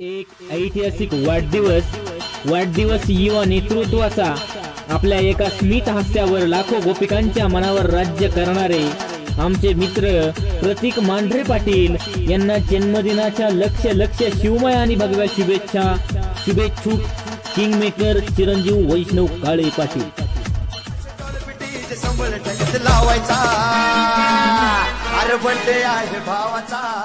एक ऐतिहासिक वाढदिवस वाढदिवस युवा नेतृत्वाचा आपल्या एका स्मित हास्यावर लाखो गोपिकांच्या मनावर राज्य करणारे आमचे मित्र प्रतीक मांढरे पाटील यांना जन्मदिनाच्या लक्ष लक्ष शिवमय आणि भगव्या शुभेच्छा. शुभेच्छुक किंगमेकर चिरंजीव वैष्णव काळे पाटील. लावायचा. अरे आहे भावाचा.